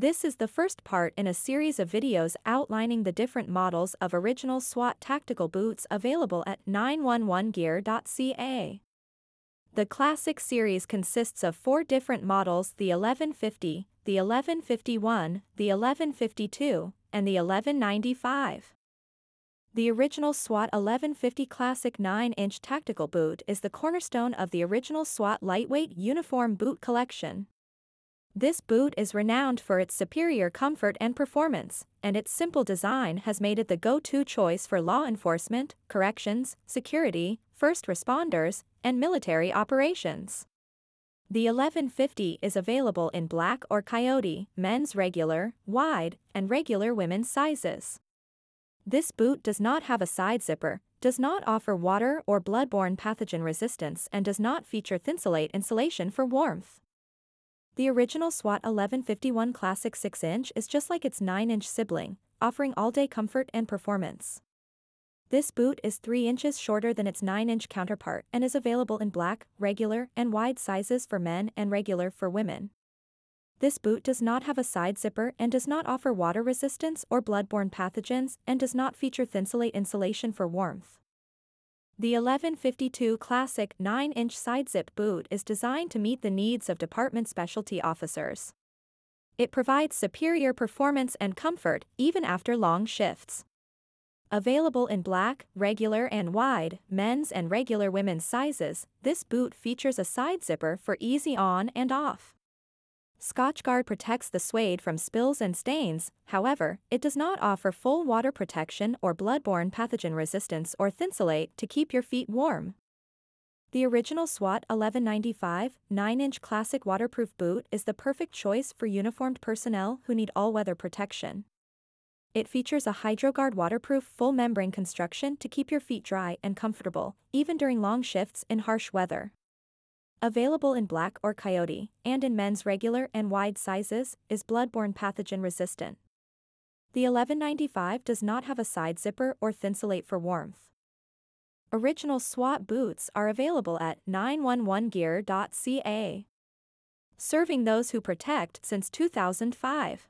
This is the first part in a series of videos outlining the different models of original SWAT tactical boots available at 911gear.ca. The classic series consists of four different models the 1150, the 1151, the 1152, and the 1195. The original SWAT 1150 Classic 9-inch tactical boot is the cornerstone of the original SWAT lightweight uniform boot collection. This boot is renowned for its superior comfort and performance, and its simple design has made it the go-to choice for law enforcement, corrections, security, first responders, and military operations. The 1150 is available in black or coyote, men's regular, wide, and regular women's sizes. This boot does not have a side zipper, does not offer water or bloodborne pathogen resistance and does not feature Thinsulate insulation for warmth. The original SWAT 1151 Classic 6-inch is just like its 9-inch sibling, offering all-day comfort and performance. This boot is 3 inches shorter than its 9-inch counterpart and is available in black, regular, and wide sizes for men and regular for women. This boot does not have a side zipper and does not offer water resistance or bloodborne pathogens and does not feature Thinsulate insulation for warmth. The 1152 Classic 9-inch side zip boot is designed to meet the needs of department specialty officers. It provides superior performance and comfort even after long shifts. Available in black, regular and wide, men's and regular women's sizes, this boot features a side zipper for easy on and off. Scotchgard protects the suede from spills and stains, however, it does not offer full water protection or bloodborne pathogen resistance or Thinsulate to keep your feet warm. The original SWAT 1195 9-inch classic waterproof boot is the perfect choice for uniformed personnel who need all-weather protection. It features a HydroGuard waterproof full membrane construction to keep your feet dry and comfortable, even during long shifts in harsh weather. Available in black or coyote, and in men's regular and wide sizes, is bloodborne pathogen resistant. The 1195 does not have a side zipper or Thinsulate for warmth. Original SWAT boots are available at 911gear.ca. Serving those who protect since 2005.